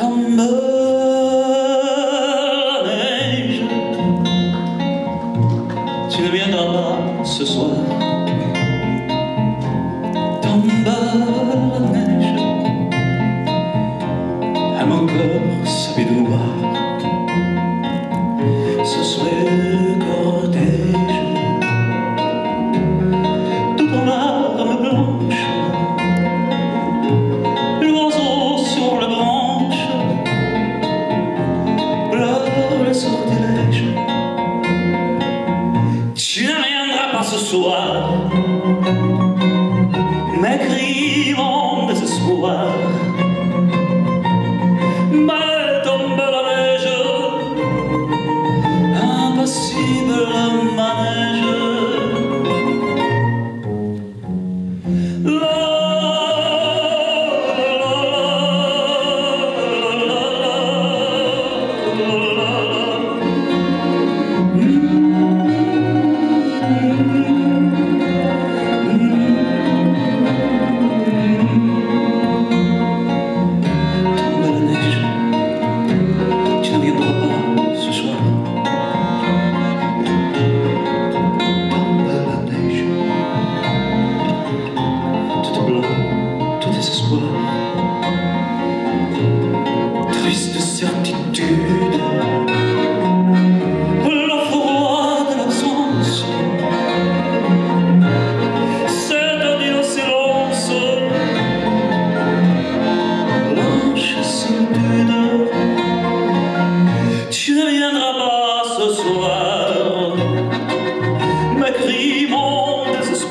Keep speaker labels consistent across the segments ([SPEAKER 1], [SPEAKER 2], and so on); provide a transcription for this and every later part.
[SPEAKER 1] tombe la neige. Tu ne viendras pas ce soir. Tombe la neige. À mon corps s'abidoir. Ce Tu ne viendras pas ce soir, cris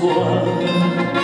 [SPEAKER 1] 我